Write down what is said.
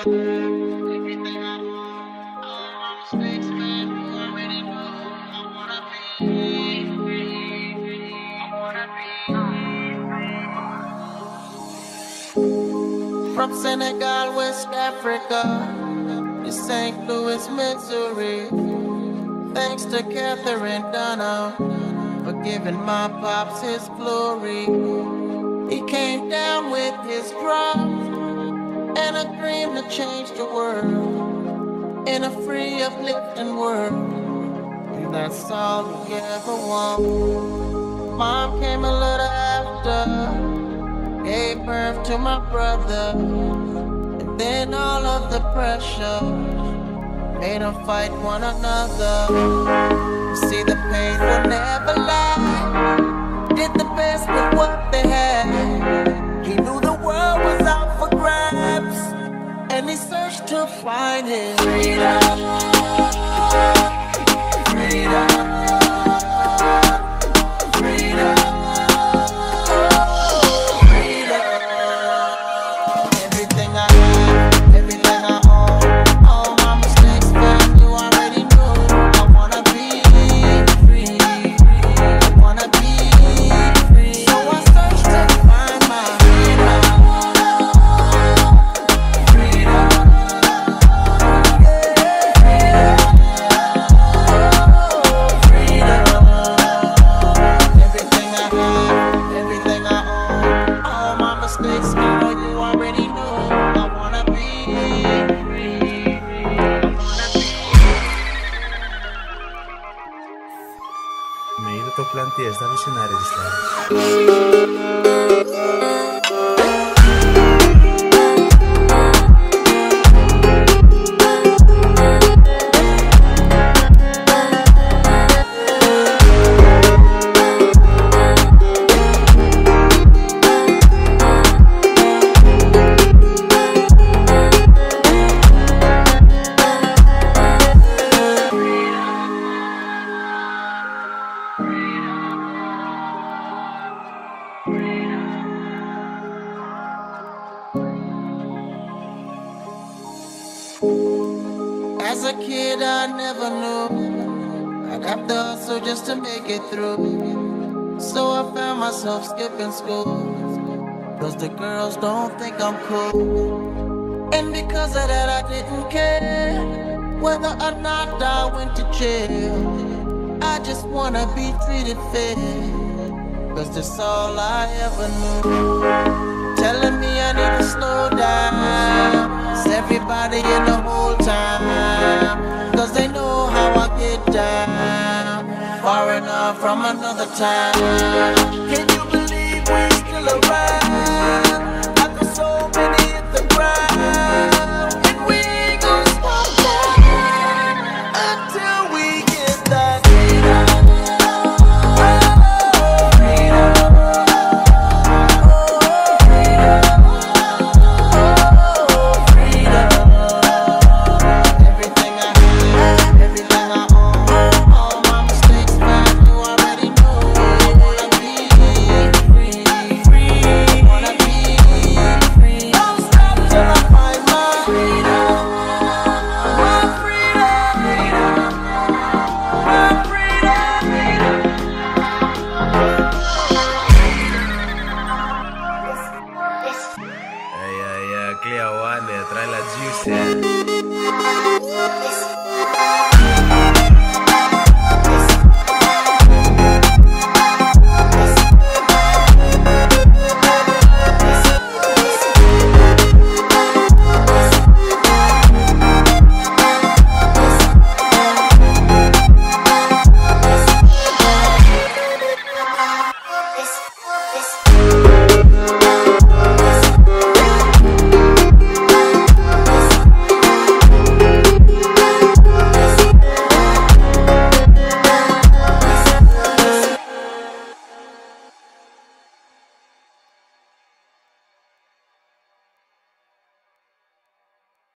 From Senegal, West Africa, to St. Louis, Missouri. Thanks to Katherine Dunham for giving my pops his glory. He came down with his drum and a dream to change the world in a free, uplifting world. And that's all we ever want. Mom came a little after, gave birth to my brother, and then all of the pressure made them fight one another. See, the pain searched to find his. Freedom. plantează, esta visionária n-are As a kid, I never knew I'd have to hustle just to make it through. So I found myself skipping school. Cause the girls don't think I'm cool. And because of that, I didn't care whether or not I went to jail. I just wanna be treated fair. Cause that's all I ever knew. Telling me I need to slow down. Everybody in the whole from another time. Can you believe we still around?